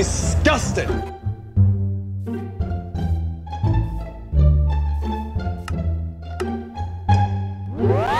disgusting. What?